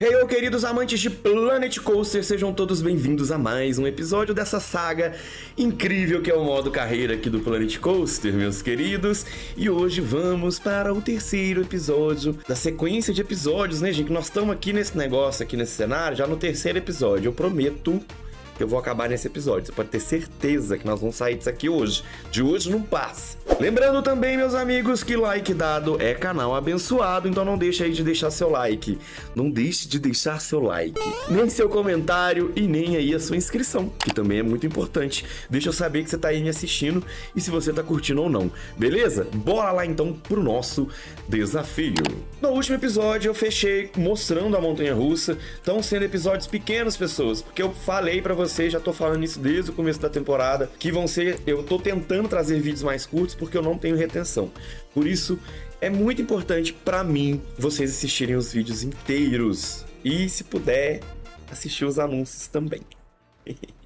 Hey, oh, queridos amantes de Planet Coaster, sejam todos bem-vindos a mais um episódio dessa saga incrível que é o modo carreira aqui do Planet Coaster, meus queridos. E hoje vamos para o terceiro episódio da sequência de episódios, né, gente? Nós estamos aqui nesse negócio, aqui nesse cenário, já no terceiro episódio. Eu prometo que eu vou acabar nesse episódio. Você pode ter certeza que nós vamos sair disso aqui hoje. De hoje não passa. Lembrando também, meus amigos, que like dado é canal abençoado, então não deixe aí de deixar seu like. Não deixe de deixar seu like, nem seu comentário e nem aí a sua inscrição, que também é muito importante. Deixa eu saber que você tá aí me assistindo e se você tá curtindo ou não. Beleza? Bora lá então pro nosso desafio. No último episódio eu fechei mostrando a montanha russa. Estão sendo episódios pequenos, pessoas, porque eu falei para vocês, já tô falando isso desde o começo da temporada, que vão ser, eu tô tentando trazer vídeos mais curtos porque eu não tenho retenção. Por isso, é muito importante para mim vocês assistirem os vídeos inteiros e, se puder, assistir os anúncios também.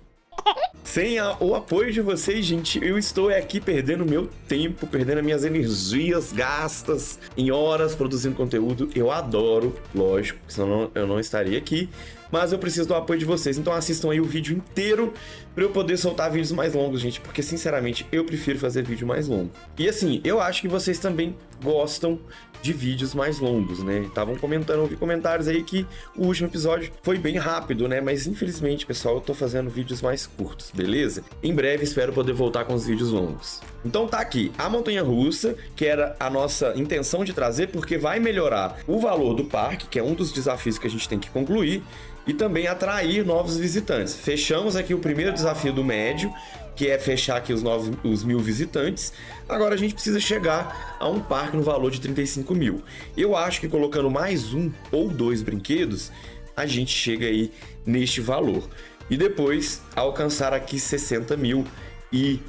Sem a, o apoio de vocês, gente, eu estou aqui perdendo meu tempo, perdendo as minhas energias gastas em horas produzindo conteúdo. Eu adoro, lógico, senão eu não estaria aqui mas eu preciso do apoio de vocês. Então assistam aí o vídeo inteiro para eu poder soltar vídeos mais longos, gente, porque sinceramente eu prefiro fazer vídeo mais longo. E assim, eu acho que vocês também gostam de vídeos mais longos, né? Estavam comentando, ouvi comentários aí que o último episódio foi bem rápido, né? Mas infelizmente, pessoal, eu tô fazendo vídeos mais curtos, beleza? Em breve espero poder voltar com os vídeos longos. Então tá aqui, a montanha russa, que era a nossa intenção de trazer, porque vai melhorar o valor do parque, que é um dos desafios que a gente tem que concluir, e também atrair novos visitantes. Fechamos aqui o primeiro desafio do médio, que é fechar aqui os, os mil visitantes. Agora a gente precisa chegar a um parque no valor de 35 mil. Eu acho que colocando mais um ou dois brinquedos, a gente chega aí neste valor. E depois alcançar aqui 60 mil e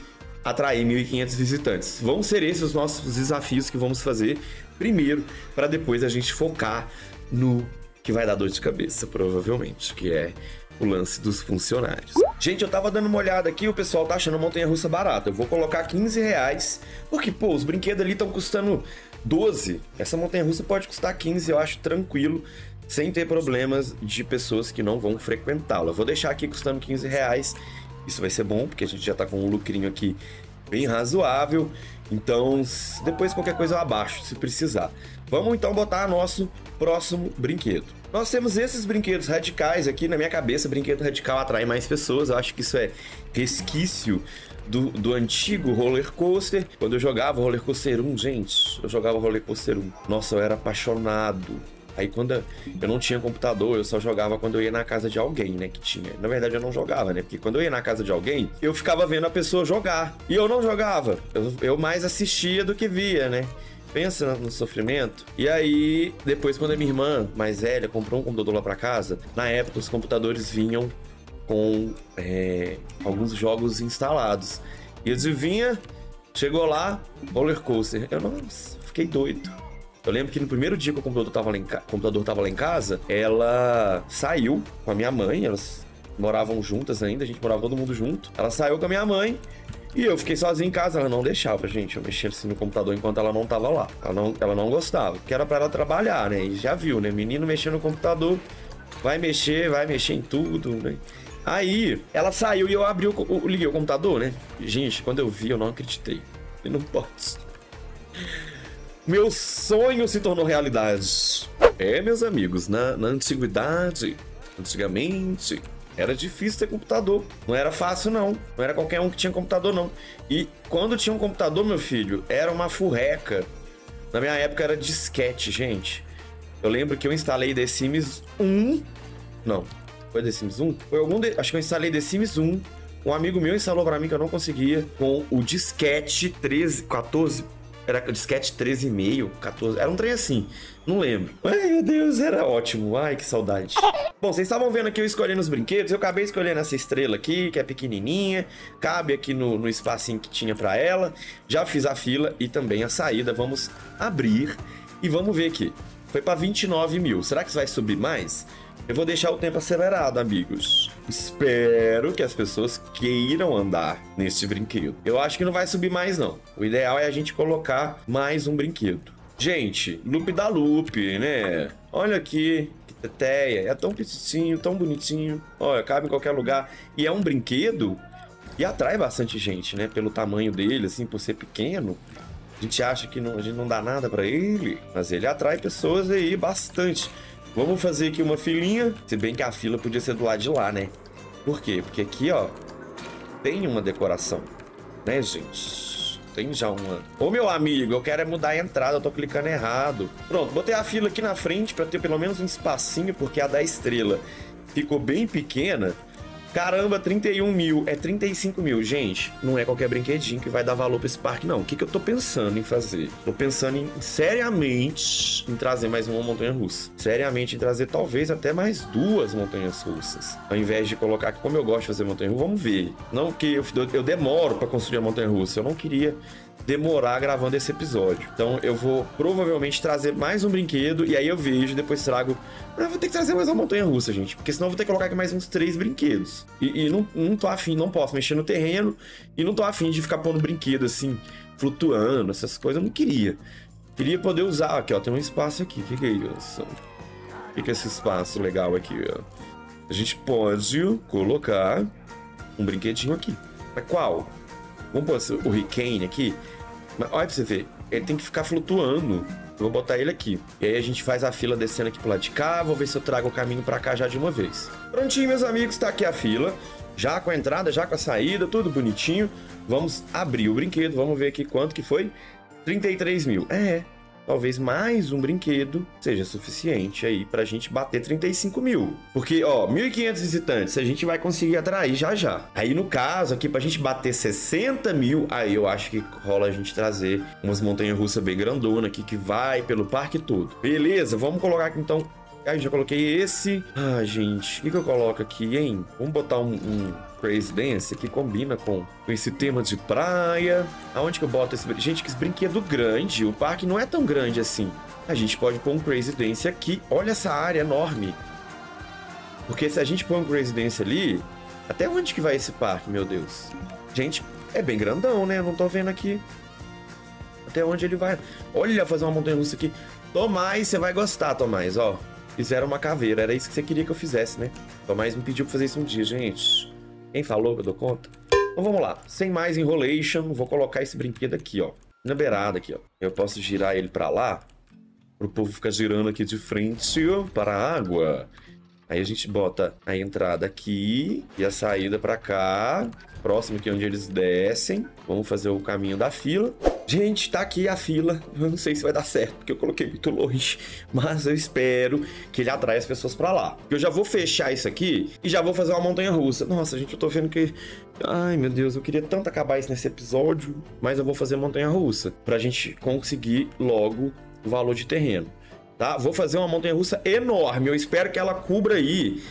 atrair 1.500 visitantes. Vão ser esses os nossos desafios que vamos fazer primeiro, para depois a gente focar no que vai dar dor de cabeça, provavelmente, que é o lance dos funcionários. Gente, eu tava dando uma olhada aqui, o pessoal tá achando montanha russa barata. Eu vou colocar 15 reais, porque, pô, os brinquedos ali estão custando 12. Essa montanha russa pode custar 15, eu acho tranquilo, sem ter problemas de pessoas que não vão frequentá-la. Eu vou deixar aqui custando 15 reais. Isso vai ser bom, porque a gente já tá com um lucrinho aqui bem razoável. Então, depois qualquer coisa eu abaixo, se precisar. Vamos então botar nosso próximo brinquedo. Nós temos esses brinquedos radicais aqui na minha cabeça. Brinquedo radical atrai mais pessoas. Eu acho que isso é resquício do, do antigo roller coaster. Quando eu jogava roller coaster 1, gente, eu jogava roller coaster 1. Nossa, eu era apaixonado. Aí quando eu não tinha computador, eu só jogava quando eu ia na casa de alguém, né, que tinha. Na verdade eu não jogava, né, porque quando eu ia na casa de alguém, eu ficava vendo a pessoa jogar. E eu não jogava. Eu, eu mais assistia do que via, né. Pensa no sofrimento. E aí, depois, quando a minha irmã mais velha comprou um computador lá pra casa, na época os computadores vinham com é, alguns jogos instalados. E adivinha? Chegou lá, roller coaster. Eu não fiquei doido. Eu lembro que no primeiro dia que o computador tava lá em, computador tava lá em casa, ela saiu com a minha mãe, elas moravam juntas ainda, a gente morava todo mundo junto. Ela saiu com a minha mãe e eu fiquei sozinho em casa, ela não deixava, gente. Eu mexia assim no computador enquanto ela não tava lá. Ela não, ela não gostava, que era para ela trabalhar, né? E já viu, né? Menino mexendo no computador, vai mexer, vai mexer em tudo, né? Aí, ela saiu e eu abri o, o liguei o computador, né? Gente, quando eu vi, eu não acreditei. Eu não posso. Meu sonho se tornou realidade. É, meus amigos, na, na antiguidade, antigamente, era difícil ter computador. Não era fácil, não. Não era qualquer um que tinha computador, não. E quando tinha um computador, meu filho, era uma furreca. Na minha época era disquete, gente. Eu lembro que eu instalei The Sims 1. Não, foi The Sims 1? Foi algum. De... Acho que eu instalei The Sims 1. Um amigo meu instalou para mim que eu não conseguia. Com o disquete 13, 14 era disquete 13,5, 14. Era um trem assim. Não lembro. Ai, meu Deus, era ótimo. Ai, que saudade. Bom, vocês estavam vendo aqui eu escolhendo os brinquedos. Eu acabei escolhendo essa estrela aqui, que é pequenininha. Cabe aqui no, no espacinho que tinha para ela. Já fiz a fila e também a saída. Vamos abrir e vamos ver aqui. Foi para 29 mil. Será que vai subir mais? Eu vou deixar o tempo acelerado, amigos. Espero que as pessoas queiram andar nesse brinquedo. Eu acho que não vai subir mais, não. O ideal é a gente colocar mais um brinquedo. Gente, loop da loop, né? Olha aqui, que Teteia, é tão petitinho, tão bonitinho. Olha, cabe em qualquer lugar. E é um brinquedo e atrai bastante gente, né? Pelo tamanho dele, assim, por ser pequeno. A gente acha que não, a gente não dá nada para ele, mas ele atrai pessoas aí bastante. Vamos fazer aqui uma filinha, se bem que a fila podia ser do lado de lá, né? Por quê? Porque aqui, ó, tem uma decoração, né, gente? Tem já uma. Ô, meu amigo, eu quero é mudar a entrada, eu tô clicando errado. Pronto, botei a fila aqui na frente para ter pelo menos um espacinho, porque a da estrela ficou bem pequena. Caramba, 31 mil, é 35 mil. Gente, não é qualquer brinquedinho que vai dar valor pra esse parque, não. O que, que eu tô pensando em fazer? Tô pensando em, seriamente, em trazer mais uma montanha russa. Seriamente, em trazer talvez até mais duas montanhas russas. Ao invés de colocar aqui, como eu gosto de fazer montanha russa, vamos ver. Não que eu, eu demoro para construir a montanha russa. Eu não queria demorar gravando esse episódio. Então eu vou provavelmente trazer mais um brinquedo e aí eu vejo, depois trago. Eu vou ter que trazer mais uma montanha russa, gente. Porque senão eu vou ter que colocar aqui mais uns três brinquedos. E, e não, não tô afim, não posso mexer no terreno e não tô afim de ficar pondo brinquedo assim, flutuando, essas coisas. Eu não queria. Queria poder usar. Aqui, ó, tem um espaço aqui. O que, que é isso? O que, que é esse espaço legal aqui, ó? A gente pode colocar um brinquedinho aqui. Mas qual? Vamos pôr o Hurricane aqui. Mas olha pra você ver, ele tem que ficar flutuando. Vou botar ele aqui. E aí a gente faz a fila descendo aqui pro lado de cá. Vou ver se eu trago o caminho para cá já de uma vez. Prontinho, meus amigos, tá aqui a fila. Já com a entrada, já com a saída, tudo bonitinho. Vamos abrir o brinquedo, vamos ver aqui quanto que foi. 33 mil. É, talvez mais um brinquedo seja suficiente aí pra gente bater 35 mil. Porque, ó, 1.500 visitantes a gente vai conseguir atrair já já. Aí, no caso aqui, pra gente bater 60 mil, aí eu acho que rola a gente trazer umas montanhas russas bem grandona aqui que vai pelo parque todo. Beleza, vamos colocar aqui então Aí já coloquei esse. Ah, gente, o que, que eu coloco aqui, hein? Vamos botar um, um Crazy Dance que combina com, esse tema de praia. Aonde que eu boto esse... Gente, que esse brinquedo grande. O parque não é tão grande assim. A gente pode pôr um Crazy Dance aqui. Olha essa área enorme. Porque se a gente pôr um Crazy Dance ali... Até onde que vai esse parque, meu Deus? Gente, é bem grandão, né? não tô vendo aqui. Até onde ele vai. Olha, fazer uma montanha russa aqui. Tomás, você vai gostar, Tomás, ó. Fizeram uma caveira, era isso que você queria que eu fizesse, né? Tomás me pediu pra fazer isso um dia, gente. Quem falou que eu dou conta? Então vamos lá, sem mais enrolation, vou colocar esse brinquedo aqui, ó. Na beirada aqui, ó. Eu posso girar ele pra lá, pro povo ficar girando aqui de frente para a água. Aí a gente bota a entrada aqui e a saída pra cá, próximo aqui onde eles descem. Vamos fazer o caminho da fila. Gente, tá aqui a fila. Eu não sei se vai dar certo, porque eu coloquei muito longe. Mas eu espero que ele atraia as pessoas para lá. Eu já vou fechar isso aqui e já vou fazer uma montanha russa. Nossa, gente, eu tô vendo que. Ai, meu Deus, eu queria tanto acabar isso nesse episódio. Mas eu vou fazer montanha russa. Pra gente conseguir logo o valor de terreno. Tá? Vou fazer uma montanha russa enorme. Eu espero que ela cubra aí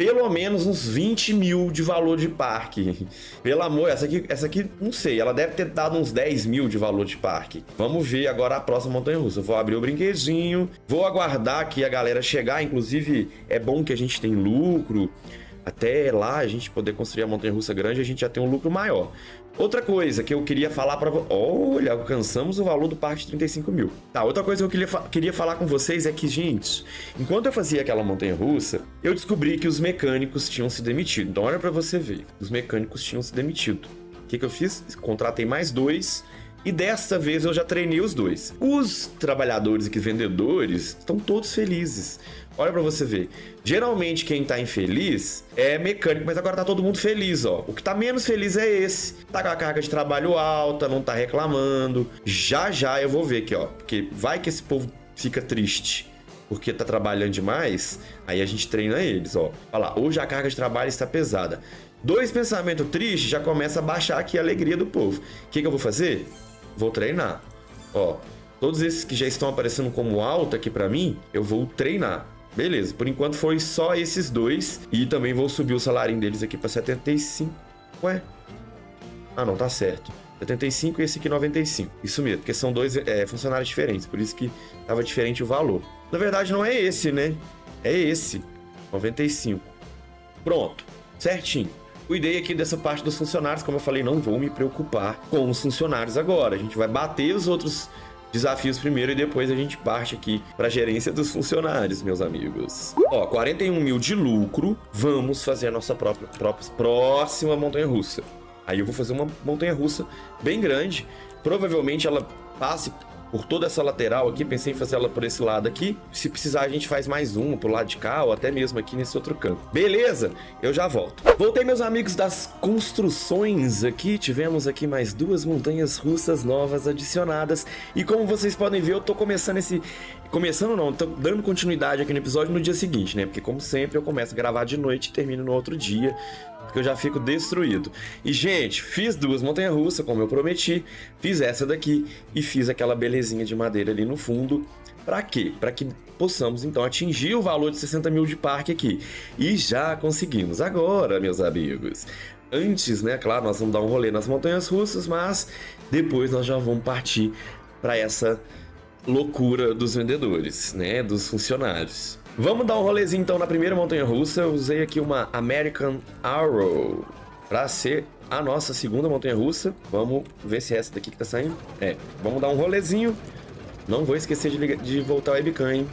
pelo menos uns 20 mil de valor de parque. Pelo amor, essa aqui, essa aqui, não sei, ela deve ter dado uns 10 mil de valor de parque. Vamos ver agora a próxima montanha russa. vou abrir o brinquedinho, vou aguardar que a galera chegar. Inclusive, é bom que a gente tem lucro. Até lá a gente poder construir a montanha russa grande, a gente já tem um lucro maior. Outra coisa que eu queria falar para. Olha, alcançamos o valor do parque de 35 mil. Tá, outra coisa que eu queria, fa queria falar com vocês é que, gente, enquanto eu fazia aquela montanha russa, eu descobri que os mecânicos tinham se demitido. Então, olha para você ver. Os mecânicos tinham se demitido. O que, que eu fiz? Contratei mais dois e desta vez eu já treinei os dois. Os trabalhadores e vendedores estão todos felizes. Olha para você ver. Geralmente quem tá infeliz é mecânico, mas agora tá todo mundo feliz, ó. O que tá menos feliz é esse. Tá com a carga de trabalho alta, não tá reclamando. Já já eu vou ver aqui, ó. Porque vai que esse povo fica triste porque tá trabalhando demais, aí a gente treina eles, ó. Lá, hoje a carga de trabalho está pesada. Dois pensamentos tristes já começa a baixar aqui a alegria do povo. O que, que eu vou fazer? Vou treinar. Ó, todos esses que já estão aparecendo como alta aqui para mim, eu vou treinar. Beleza, por enquanto foi só esses dois. E também vou subir o salário deles aqui para 75. Ué? Ah, não, tá certo. 75 e esse aqui 95. Isso mesmo, porque são dois é, funcionários diferentes, por isso que tava diferente o valor. Na verdade, não é esse, né? É esse. 95. Pronto. Certinho. Cuidei aqui dessa parte dos funcionários, como eu falei, não vou me preocupar com os funcionários agora. A gente vai bater os outros desafios primeiro e depois a gente parte aqui para gerência dos funcionários, meus amigos. Ó, 41 mil de lucro, vamos fazer a nossa própria, própria próxima montanha-russa. Aí eu vou fazer uma montanha-russa bem grande, provavelmente ela passe por toda essa lateral aqui, pensei em fazer ela por esse lado aqui. Se precisar, a gente faz mais uma pro lado de cá ou até mesmo aqui nesse outro canto. Beleza? Eu já volto. Voltei, meus amigos, das construções aqui. Tivemos aqui mais duas montanhas russas novas adicionadas. E como vocês podem ver, eu tô começando esse... Começando não, tô dando continuidade aqui no episódio no dia seguinte, né? Porque como sempre, eu começo a gravar de noite e termino no outro dia porque eu já fico destruído. E, gente, fiz duas montanhas russas, como eu prometi. Fiz essa daqui e fiz aquela belezinha de madeira ali no fundo. Para quê? Para que possamos então atingir o valor de 60 mil de parque aqui. E já conseguimos. Agora, meus amigos, antes, né? Claro, nós vamos dar um rolê nas montanhas russas, mas depois nós já vamos partir para essa loucura dos vendedores, né? Dos funcionários. Vamos dar um rolezinho então na primeira montanha russa. Eu usei aqui uma American Arrow para ser a nossa segunda montanha russa. Vamos ver se é essa daqui que tá saindo. É, vamos dar um rolezinho. Não vou esquecer de, de voltar o webcam, hein?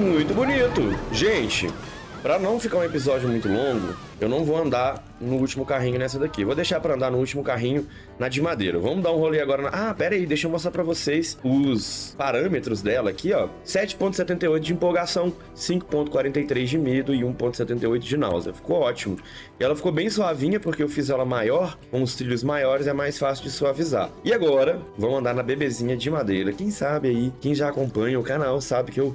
Muito bonito. Gente, para não ficar um episódio muito longo, eu não vou andar no último carrinho nessa daqui. Vou deixar para andar no último carrinho na de madeira. Vamos dar um rolê agora na... Ah, pera aí, deixa eu mostrar para vocês os parâmetros dela aqui, ó. 7.78 de empolgação, 5.43 de medo e 1.78 de náusea. Ficou ótimo. E ela ficou bem suavinha porque eu fiz ela maior, com os trilhos maiores é mais fácil de suavizar. E agora, vamos andar na bebezinha de madeira. Quem sabe aí, quem já acompanha o canal sabe que eu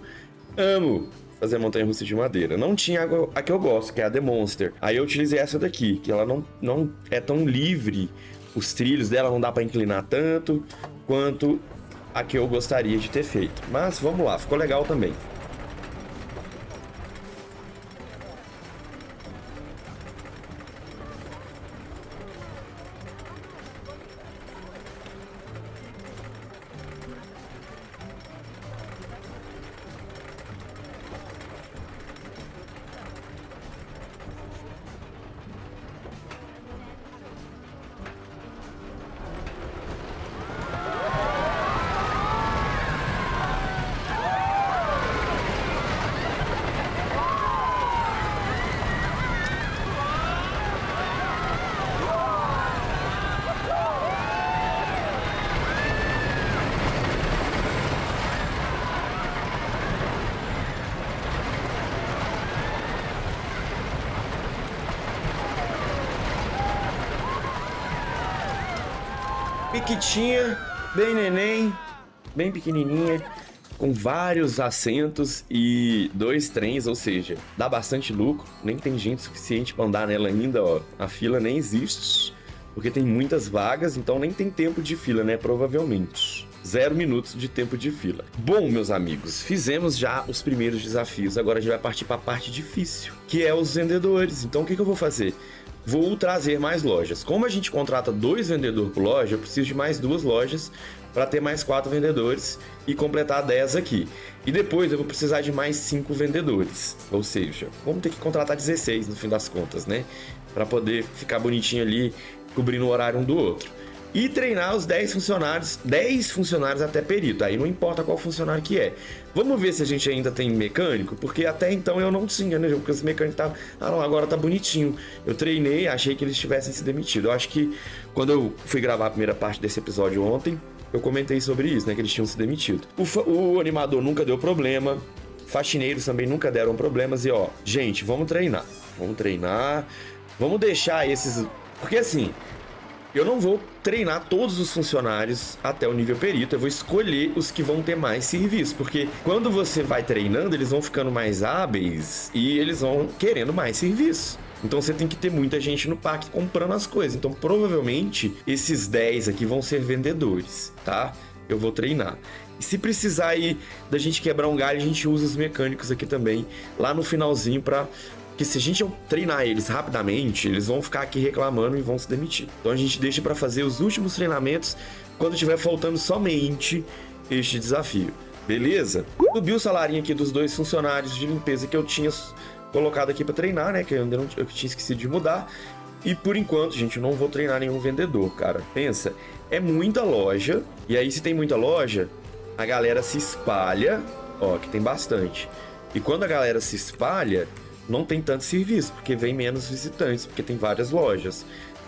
amo fazer montanha russa de madeira. Não tinha a que eu gosto, que é a The Monster. Aí eu utilizei essa daqui, que ela não, não é tão livre. Os trilhos dela não dá para inclinar tanto quanto a que eu gostaria de ter feito. Mas vamos lá, ficou legal também. Piquitinha, bem neném, bem pequenininha, com vários assentos e dois trens, ou seja, dá bastante lucro. Nem tem gente suficiente para andar nela ainda, ó. A fila nem existe, porque tem muitas vagas, então nem tem tempo de fila, né? Provavelmente. Zero minutos de tempo de fila. Bom, meus amigos, fizemos já os primeiros desafios. Agora a gente vai partir para a parte difícil, que é os vendedores. Então o que, que eu vou fazer? Vou trazer mais lojas. Como a gente contrata dois vendedores por loja, eu preciso de mais duas lojas para ter mais quatro vendedores e completar 10 aqui. E depois eu vou precisar de mais cinco vendedores. Ou seja, vamos ter que contratar 16 no fim das contas, né? Para poder ficar bonitinho ali, cobrindo o horário um do outro. E treinar os 10 funcionários, 10 funcionários até perito. Aí não importa qual funcionário que é. Vamos ver se a gente ainda tem mecânico, porque até então eu não tinha, né, porque os mecânicos tá, ah, não, agora tá bonitinho. Eu treinei, achei que eles tivessem se demitido. Eu acho que quando eu fui gravar a primeira parte desse episódio ontem, eu comentei sobre isso, né, que eles tinham se demitido. O, o animador nunca deu problema, faxineiros também nunca deram problemas e ó, gente, vamos treinar. Vamos treinar. Vamos deixar esses, porque assim, eu não vou treinar todos os funcionários até o nível perito, eu vou escolher os que vão ter mais serviço, porque quando você vai treinando, eles vão ficando mais hábeis e eles vão querendo mais serviço. Então você tem que ter muita gente no parque comprando as coisas. Então provavelmente esses 10 aqui vão ser vendedores, tá? Eu vou treinar. E se precisar aí da gente quebrar um galho, a gente usa os mecânicos aqui também, lá no finalzinho, para que se a gente treinar eles rapidamente, eles vão ficar aqui reclamando e vão se demitir. Então a gente deixa para fazer os últimos treinamentos quando estiver faltando somente este desafio. Beleza? Subi o salário aqui dos dois funcionários de limpeza que eu tinha colocado aqui para treinar, né? Que eu ainda não eu tinha esquecido de mudar. E por enquanto, gente, eu não vou treinar nenhum vendedor, cara. Pensa, é muita loja. E aí, se tem muita loja, a galera se espalha. Ó, que tem bastante. E quando a galera se espalha, não tem tanto serviço, porque vem menos visitantes, porque tem várias lojas.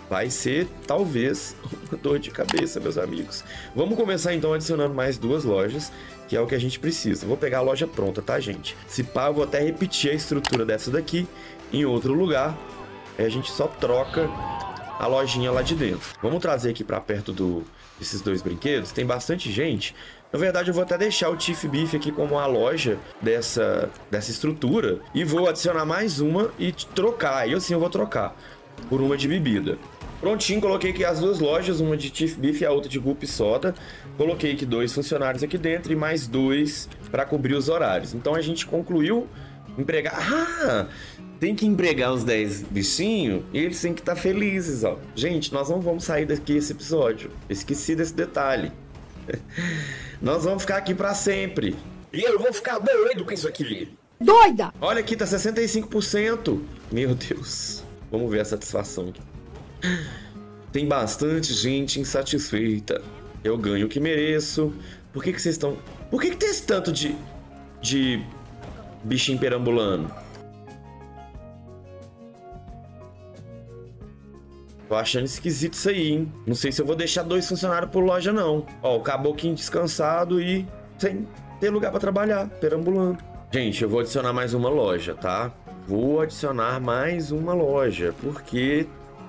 Vai ser, talvez, uma dor de cabeça, meus amigos. Vamos começar então adicionando mais duas lojas, que é o que a gente precisa. Vou pegar a loja pronta, tá, gente? Se pá, eu vou até repetir a estrutura dessa daqui em outro lugar. Aí a gente só troca a lojinha lá de dentro. Vamos trazer aqui para perto do, desses dois brinquedos. Tem bastante gente. Na verdade, eu vou até deixar o Chief Beef aqui como a loja dessa, dessa estrutura. E vou adicionar mais uma e trocar. Aí assim eu vou trocar por uma de bebida. Prontinho, coloquei aqui as duas lojas, uma de Chief Beef e a outra de Gup Soda. Coloquei aqui dois funcionários aqui dentro e mais dois para cobrir os horários. Então a gente concluiu empregar. Ah! Tem que empregar os 10 bichinhos e eles têm que estar tá felizes, ó. Gente, nós não vamos sair daqui esse episódio. Esqueci desse detalhe. Nós vamos ficar aqui para sempre. E eu vou ficar doido com isso aqui. Doida! Olha aqui, tá 65%. Meu Deus. Vamos ver a satisfação aqui. Tem bastante gente insatisfeita. Eu ganho o que mereço. Por que, que vocês estão. Por que, que tem esse tanto de. de bichinho perambulando? Tô achando esquisito isso aí, hein? Não sei se eu vou deixar dois funcionários por loja, não. Ó, o caboclinho descansado e sem ter lugar para trabalhar, perambulando. Gente, eu vou adicionar mais uma loja, tá? Vou adicionar mais uma loja, porque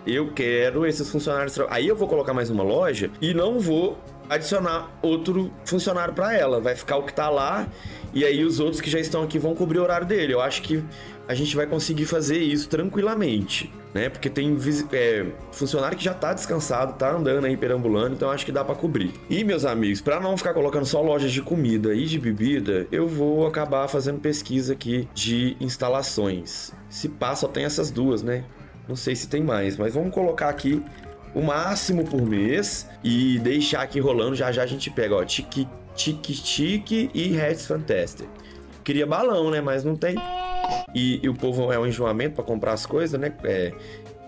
eu quero esses funcionários. Aí eu vou colocar mais uma loja e não vou adicionar outro funcionário para ela. Vai ficar o que tá lá e aí os outros que já estão aqui vão cobrir o horário dele. Eu acho que a gente vai conseguir fazer isso tranquilamente, né? Porque tem é, funcionário que já tá descansado, tá andando aí perambulando, então acho que dá para cobrir. E meus amigos, para não ficar colocando só lojas de comida e de bebida, eu vou acabar fazendo pesquisa aqui de instalações. Se passa, só tem essas duas, né? Não sei se tem mais, mas vamos colocar aqui o máximo por mês e deixar aqui rolando. Já já a gente pega, ó, Tique Tique Tique e Hats Fantastic. Queria balão, né? Mas não tem. E, e o povo é um enjoamento para comprar as coisas, né? É,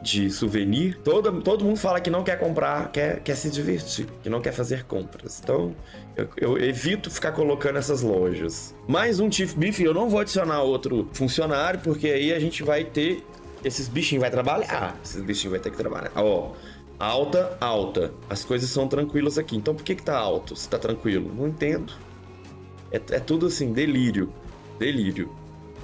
de souvenir. Todo, todo mundo fala que não quer comprar, quer, quer se divertir, que não quer fazer compras. Então, eu, eu, evito ficar colocando essas lojas. Mais um Chief Beef, eu não vou adicionar outro funcionário, porque aí a gente vai ter. Esses bichinhos vai trabalhar. Esses bichinhos vai ter que trabalhar. Ó, alta, alta. As coisas são tranquilas aqui. Então por que que tá alto se tá tranquilo? Não entendo. É, é tudo assim, delírio. Delírio.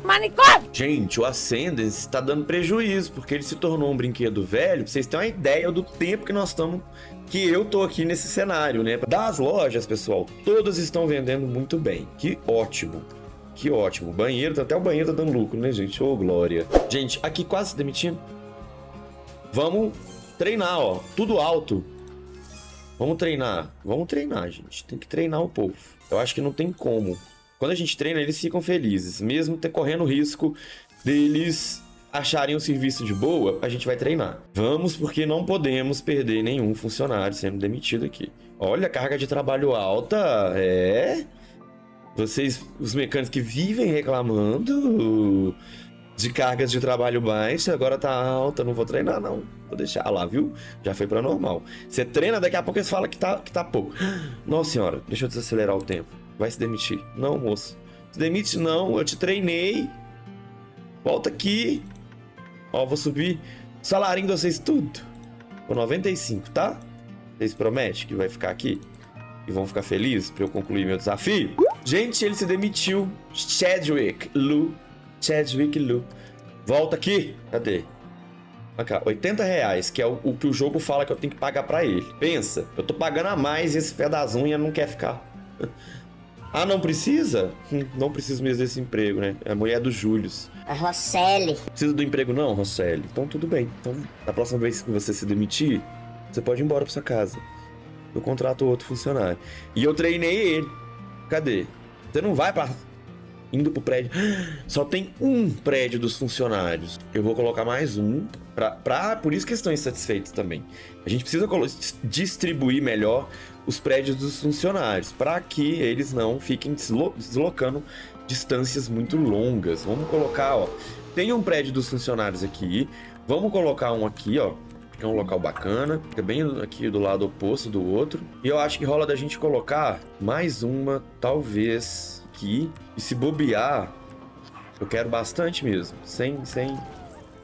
Manicômio! Gente, o Ascendance está dando prejuízo, porque ele se tornou um brinquedo velho. Pra vocês terem uma ideia do tempo que nós estamos. Que eu tô aqui nesse cenário, né? Das lojas, pessoal, todas estão vendendo muito bem. Que ótimo. Que ótimo. Banheiro, até o banheiro tá dando lucro, né, gente? Ô, oh, glória. Gente, aqui quase se demitindo. Vamos treinar, ó. Tudo alto. Vamos treinar. Vamos treinar, gente. Tem que treinar o povo. Eu acho que não tem como. Quando a gente treina, eles ficam felizes. Mesmo ter correndo risco deles acharem o serviço de boa, a gente vai treinar. Vamos, porque não podemos perder nenhum funcionário sendo demitido aqui. Olha, carga de trabalho alta. É. Vocês, os mecânicos que vivem reclamando. De cargas de trabalho baixa, agora tá alta, não vou treinar não. Vou deixar ah lá, viu? Já foi para normal. Você treina, daqui a pouco você fala que tá, que tá pouco. Nossa senhora, deixa eu desacelerar o tempo. Vai se demitir. Não, moço. Se demite não, eu te treinei. Volta aqui. Ó, vou subir o salarinho de vocês tudo. Por 95, tá? Vocês prometem que vai ficar aqui? E vão ficar felizes pra eu concluir meu desafio? Gente, ele se demitiu. Chadwick Lu. Chadwick Lu. Volta aqui. Cadê? Cá, 80 reais, que é o, o, que o jogo fala que eu tenho que pagar pra ele. Pensa, eu tô pagando a mais e esse pé das unhas não quer ficar. ah, não precisa? Hum, não preciso mesmo desse emprego, né? É a mulher do Július. A Rosselli. Precisa do emprego não, Rosselli? Então tudo bem. Então, na próxima vez que você se demitir, você pode ir embora pra sua casa. Eu contrato outro funcionário. E eu treinei ele. Cadê? Você não vai para indo pro prédio. Só tem um prédio dos funcionários. Eu vou colocar mais um. Pra, pra, por isso que estão insatisfeitos também. A gente precisa distribuir melhor os prédios dos funcionários. para que eles não fiquem deslo deslocando distâncias muito longas. Vamos colocar, ó. Tem um prédio dos funcionários aqui. Vamos colocar um aqui, ó que é um local bacana, fica bem aqui do lado oposto do outro. E eu acho que rola da gente colocar mais uma, talvez, aqui. E se bobear, eu quero bastante mesmo, sem, sem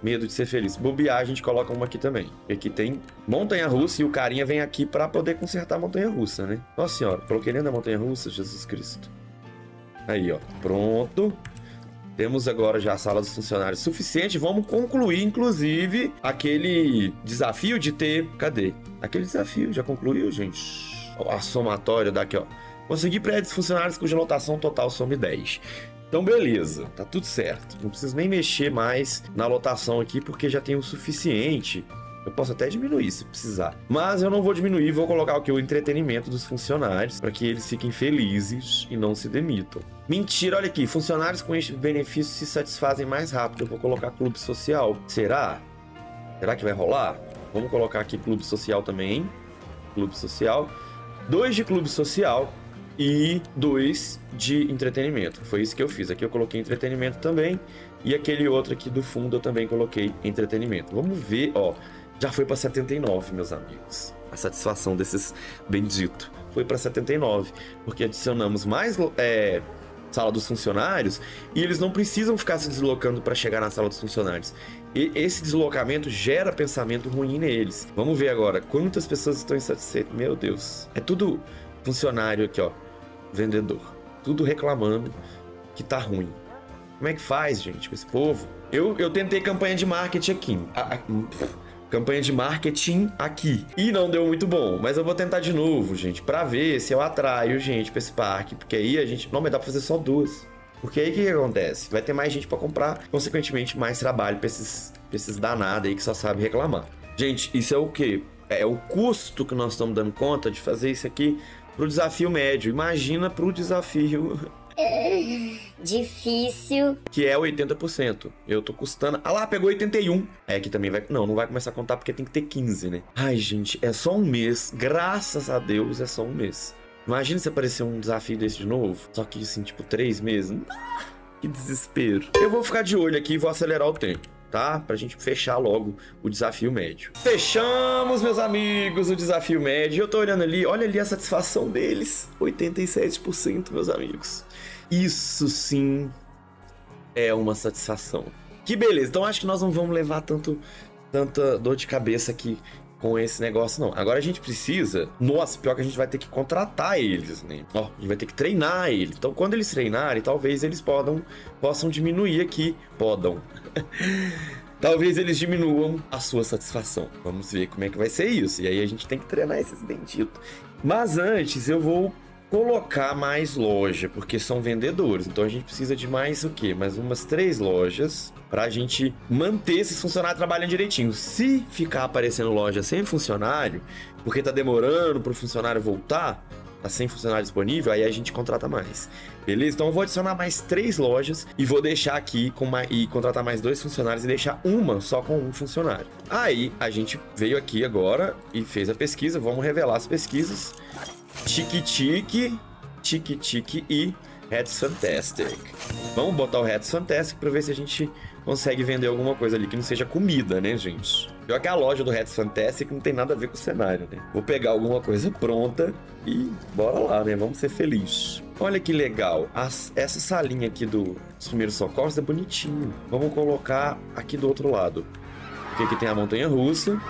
medo de ser feliz. Bobear, a gente coloca uma aqui também. E aqui tem montanha-russa e o carinha vem aqui para poder consertar a montanha-russa, né? Nossa senhora, coloquei dentro da montanha-russa, Jesus Cristo. Aí, ó, pronto. Temos agora já a sala dos funcionários suficiente. Vamos concluir, inclusive, aquele desafio de ter. Cadê? Aquele desafio já concluiu, gente? A somatória daqui, ó. Conseguir prédios funcionários cuja lotação total some 10. Então, beleza, tá tudo certo. Não preciso nem mexer mais na lotação aqui, porque já tem o suficiente eu posso até diminuir se precisar. Mas eu não vou diminuir, vou colocar o que? O entretenimento dos funcionários, para que eles fiquem felizes e não se demitam. Mentira, olha aqui. Funcionários com este benefício se satisfazem mais rápido. Eu vou colocar clube social. Será? Será que vai rolar? Vamos colocar aqui clube social também. Clube social. Dois de clube social e dois de entretenimento. Foi isso que eu fiz. Aqui eu coloquei entretenimento também. E aquele outro aqui do fundo eu também coloquei entretenimento. Vamos ver, ó já foi para 79, meus amigos. A satisfação desses benditos foi para 79, porque adicionamos mais é, sala dos funcionários e eles não precisam ficar se deslocando para chegar na sala dos funcionários. E esse deslocamento gera pensamento ruim neles. Vamos ver agora quantas pessoas estão insatisfeitas. Meu Deus, é tudo funcionário aqui, ó, vendedor, tudo reclamando que tá ruim. Como é que faz, gente, com esse povo? Eu, eu tentei campanha de marketing aqui. A, a, campanha de marketing aqui. E não deu muito bom, mas eu vou tentar de novo, gente, para ver se eu atraio gente para esse parque, porque aí a gente, não, mas dá para fazer só duas. Porque aí o que, que, acontece? Vai ter mais gente para comprar, consequentemente mais trabalho para esses, pra esses danados aí que só sabe reclamar. Gente, isso é o quê? É o custo que nós estamos dando conta de fazer isso aqui pro desafio médio. Imagina pro desafio Difícil. Que é 80%. Eu tô custando. Ah lá, pegou 81. É que também vai. Não, não vai começar a contar porque tem que ter 15, né? Ai, gente, é só um mês. Graças a Deus é só um mês. Imagina se aparecer um desafio desse de novo. Só que assim, tipo, três meses. Ah, que desespero. Eu vou ficar de olho aqui e vou acelerar o tempo tá? Pra gente fechar logo o desafio médio. Fechamos, meus amigos, o desafio médio. Eu tô olhando ali, olha ali a satisfação deles. 87%, meus amigos. Isso sim é uma satisfação. Que beleza. Então acho que nós não vamos levar tanto tanta dor de cabeça aqui com esse negócio, não. Agora a gente precisa. Nossa, pior que a gente vai ter que contratar eles, né? Ó, a gente vai ter que treinar eles. Então, quando eles treinarem, talvez eles podam, possam diminuir aqui. Podam. talvez eles diminuam a sua satisfação. Vamos ver como é que vai ser isso. E aí a gente tem que treinar esses benditos. Mas antes eu vou colocar mais loja, porque são vendedores. Então a gente precisa de mais o quê? Mais umas três lojas para a gente manter esses funcionários trabalhando direitinho. Se ficar aparecendo loja sem funcionário, porque tá demorando para o funcionário voltar, tá sem funcionário disponível, aí a gente contrata mais. Beleza? Então eu vou adicionar mais três lojas e vou deixar aqui com uma, e contratar mais dois funcionários e deixar uma só com um funcionário. Aí a gente veio aqui agora e fez a pesquisa, vamos revelar as pesquisas. Tique-tique, tique-tique e Hats Fantastic. Vamos botar o Hats Fantastic pra ver se a gente consegue vender alguma coisa ali que não seja comida, né, gente? Pior que a loja do Hats Fantastic não tem nada a ver com o cenário, né? Vou pegar alguma coisa pronta e bora lá, né? Vamos ser felizes. Olha que legal. As, essa salinha aqui do, dos primeiros socorros é bonitinho. Vamos colocar aqui do outro lado. Porque aqui tem a montanha russa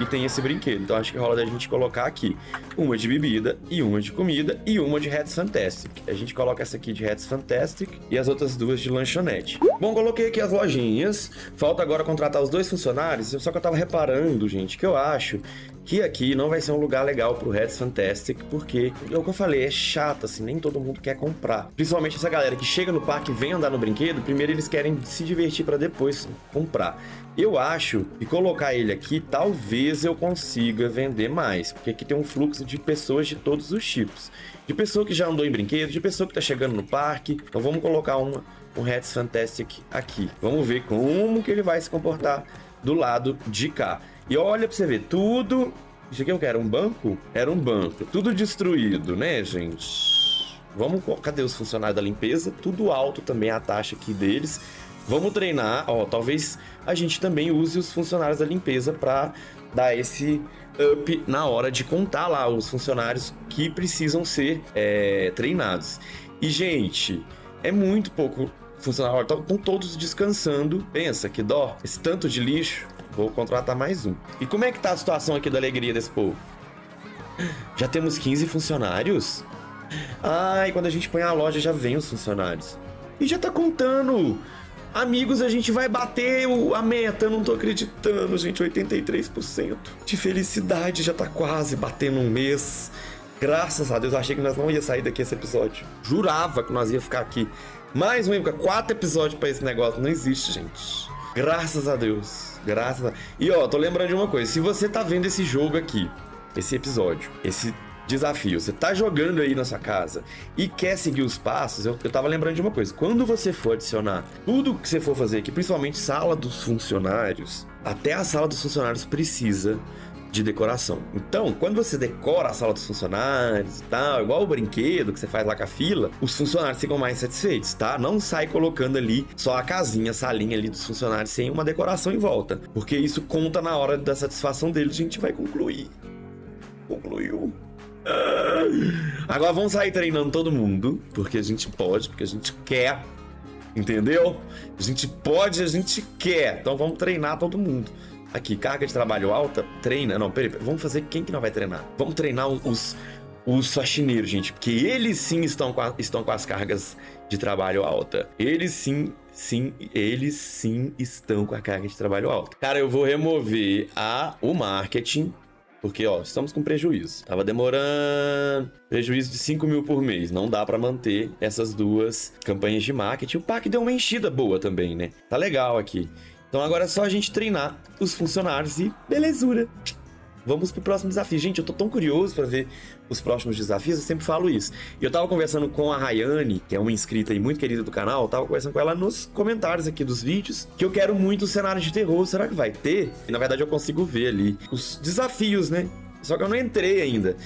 e tem esse brinquedo. Então acho que rola da gente colocar aqui uma de bebida e uma de comida e uma de Hats Fantastic. A gente coloca essa aqui de Hats Fantastic e as outras duas de lanchonete. Bom, coloquei aqui as lojinhas. Falta agora contratar os dois funcionários. Só que eu tava reparando, gente, que eu acho que aqui não vai ser um lugar legal pro Hats Fantastic, porque é o que eu falei, é chato, assim, nem todo mundo quer comprar. Principalmente essa galera que chega no parque e vem andar no brinquedo, primeiro eles querem se divertir para depois comprar. Eu acho que colocar ele aqui, talvez eu consiga vender mais, porque aqui tem um fluxo de pessoas de todos os tipos. De pessoa que já andou em brinquedo, de pessoa que tá chegando no parque. Então vamos colocar uma, um Hats Fantastic aqui. Vamos ver como que ele vai se comportar do lado de cá. E olha pra você ver, tudo. Isso aqui eu um banco? Era um banco. Tudo destruído, né, gente? Vamos. Cadê os funcionários da limpeza? Tudo alto também a taxa aqui deles. Vamos treinar. Ó, talvez a gente também use os funcionários da limpeza para dar esse up na hora de contar lá os funcionários que precisam ser é, treinados. E, gente, é muito pouco funcionário. Estão todos descansando. Pensa que dó, esse tanto de lixo. Vou contratar mais um. E como é que tá a situação aqui da alegria desse povo? Já temos 15 funcionários? Ai, quando a gente põe a loja já vem os funcionários. E já tá contando. Amigos, a gente vai bater a meta. Eu não tô acreditando, gente. 83% de felicidade já tá quase batendo um mês. Graças a Deus, eu achei que nós não ia sair daqui esse episódio. Jurava que nós ia ficar aqui. Mais um, quatro episódios para esse negócio. Não existe, gente. Graças a Deus. Graças a... E ó, tô lembrando de uma coisa. Se você tá vendo esse jogo aqui, esse episódio, esse desafio, você tá jogando aí na sua casa e quer seguir os passos, eu, eu tava lembrando de uma coisa. Quando você for adicionar tudo que você for fazer aqui, principalmente sala dos funcionários, até a sala dos funcionários precisa de decoração. Então, quando você decora a sala dos funcionários e tal, igual o brinquedo que você faz lá com a fila, os funcionários ficam mais satisfeitos, tá? Não sai colocando ali só a casinha, a salinha ali dos funcionários sem uma decoração em volta, porque isso conta na hora da satisfação deles, a gente vai concluir. Concluiu. Agora vamos sair treinando todo mundo, porque a gente pode, porque a gente quer. Entendeu? A gente pode, a gente quer. Então vamos treinar todo mundo. Aqui, carga de trabalho alta, treina. Não, peraí, vamos fazer quem que não vai treinar? Vamos treinar os, os faxineiros, gente, porque eles sim estão com, a, estão com as cargas de trabalho alta. Eles sim, sim, eles sim estão com a carga de trabalho alta. Cara, eu vou remover a, o marketing. Porque, ó, estamos com prejuízo. Tava demorando. Prejuízo de 5 mil por mês. Não dá para manter essas duas campanhas de marketing. O PAC deu uma enchida boa também, né? Tá legal aqui. Então agora é só a gente treinar os funcionários e belezura. Vamos pro próximo desafio. Gente, eu tô tão curioso para ver os próximos desafios, eu sempre falo isso. E eu tava conversando com a Rayane, que é uma inscrita e muito querida do canal, tava conversando com ela nos comentários aqui dos vídeos, que eu quero muito cenários de terror. Será que vai ter? E na verdade eu consigo ver ali os desafios, né? Só que eu não entrei ainda.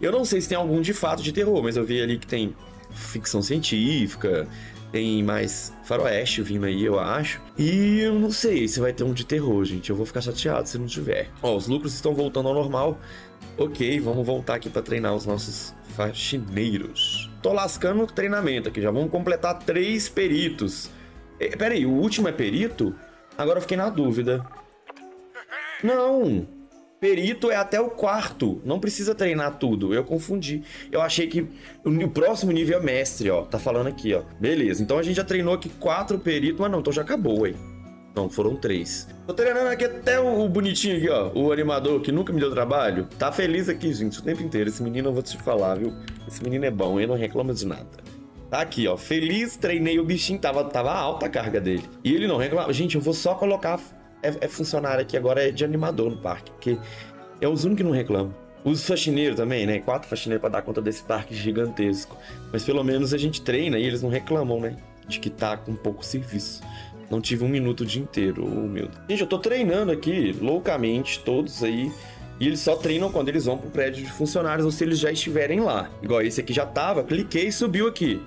Eu não sei se tem algum de fato de terror, mas eu vi ali que tem ficção científica, tem mais faroeste vindo aí, eu acho. E eu não sei se vai ter um de terror, gente. Eu vou ficar chateado se não tiver. Ó, os lucros estão voltando ao normal. Ok, vamos voltar aqui para treinar os nossos faxineiros. Tô lascando o treinamento aqui, já vamos completar três peritos. É, pera aí, o último é perito? Agora eu fiquei na dúvida. Não, Perito é até o quarto, não precisa treinar tudo. Eu confundi. Eu achei que o próximo nível é mestre, ó. Tá falando aqui, ó. Beleza, então a gente já treinou aqui quatro peritos, mas não, então já acabou, aí. Não, foram três. Tô treinando aqui até o, bonitinho aqui, ó. O animador que nunca me deu trabalho. Tá feliz aqui, gente, o tempo inteiro. Esse menino eu vou te falar, viu? Esse menino é bom, ele não reclama de nada. Tá aqui, ó. Feliz, treinei o bichinho, tava, tava alta a carga dele. E ele não reclama. Gente, eu vou só colocar é, é funcionário aqui agora é de animador no parque, porque é os únicos que não reclamam. Os faxineiros também, né? Quatro faxineiros para dar conta desse parque gigantesco. Mas pelo menos a gente treina e eles não reclamam, né? De que tá com pouco serviço. Não tive um minuto o dia inteiro, Deus. Gente, eu tô treinando aqui loucamente, todos aí. E eles só treinam quando eles vão pro prédio de funcionários ou se eles já estiverem lá. Igual esse aqui já tava, cliquei e subiu aqui.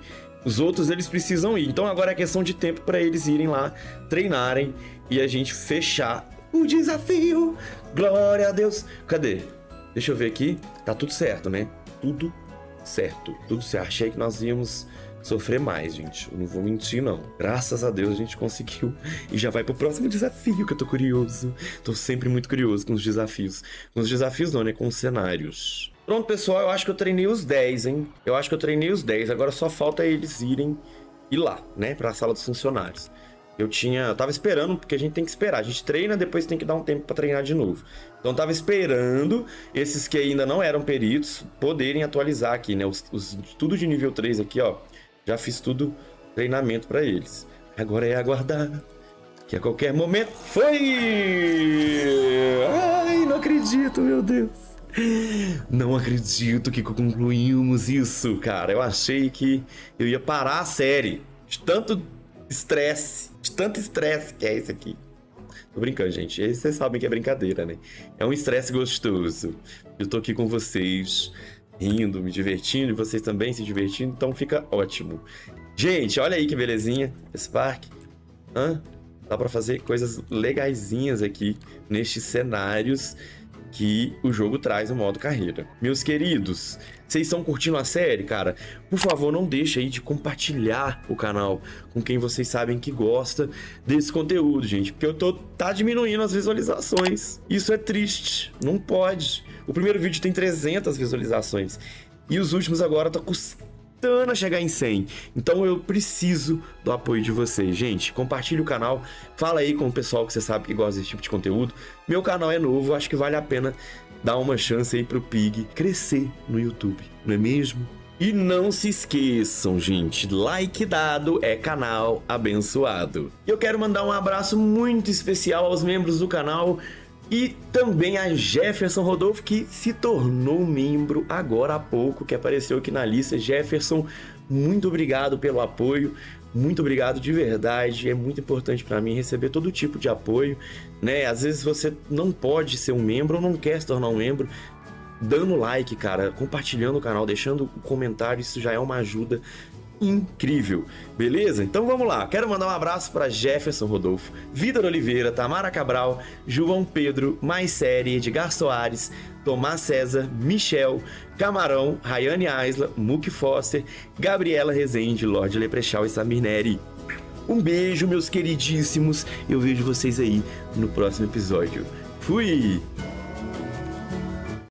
Os outros eles precisam ir. Então agora é questão de tempo para eles irem lá, treinarem e a gente fechar o desafio. Glória a Deus. Cadê? Deixa eu ver aqui. Tá tudo certo, né? Tudo certo. Tudo certo. Achei que nós íamos sofrer mais, gente. Eu não vou mentir, não. Graças a Deus a gente conseguiu. E já vai pro próximo desafio, que eu tô curioso. Tô sempre muito curioso com os desafios. Com os desafios não, né? Com os cenários. Pronto, pessoal, eu acho que eu treinei os 10, hein? Eu acho que eu treinei os 10. Agora só falta eles irem ir lá, né? Pra sala dos funcionários. Eu tinha. Eu tava esperando, porque a gente tem que esperar. A gente treina, depois tem que dar um tempo para treinar de novo. Então tava esperando esses que ainda não eram peritos poderem atualizar aqui, né? Os, os tudo de nível 3 aqui, ó. Já fiz tudo treinamento para eles. Agora é aguardar. Que a qualquer momento. Foi! Ai, não acredito, meu Deus. Não acredito que concluímos isso, cara. Eu achei que eu ia parar a série. De tanto estresse. Tanto estresse que é esse aqui. Tô brincando, gente. Vocês sabem que é brincadeira, né? É um estresse gostoso. Eu tô aqui com vocês rindo, me divertindo, e vocês também se divertindo, então fica ótimo. Gente, olha aí que belezinha esse parque. Hã? Dá para fazer coisas legaisinhas aqui nestes cenários que o jogo traz no modo carreira. Meus queridos, vocês estão curtindo a série, cara? Por favor, não deixe aí de compartilhar o canal com quem vocês sabem que gosta desse conteúdo, gente, porque eu tô tá diminuindo as visualizações. Isso é triste, não pode. O primeiro vídeo tem 300 visualizações e os últimos agora tá custando a chegar em 100. Então eu preciso do apoio de vocês. Gente, compartilhe o canal, fala aí com o pessoal que você sabe que gosta desse tipo de conteúdo. Meu canal é novo, acho que vale a pena dar uma chance aí pro Pig crescer no YouTube, não é mesmo? E não se esqueçam, gente, like dado é canal abençoado. E eu quero mandar um abraço muito especial aos membros do canal e também a Jefferson Rodolfo, que se tornou membro agora há pouco, que apareceu aqui na lista. Jefferson, muito obrigado pelo apoio. Muito obrigado de verdade. É muito importante para mim receber todo tipo de apoio, né? Às vezes você não pode ser um membro ou não quer se tornar um membro. Dando like, cara, compartilhando o canal, deixando um comentário, isso já é uma ajuda incrível, beleza? Então vamos lá. Quero mandar um abraço para Jefferson Rodolfo, Vitor Oliveira, Tamara Cabral, João Pedro, Mais Série, Edgar Soares, Tomás César, Michel, Camarão, Rayane Aisla, Muki Foster, Gabriela Rezende, Lorde Leprechal e Samir Neri. Um beijo, meus queridíssimos. Eu vejo vocês aí no próximo episódio. Fui!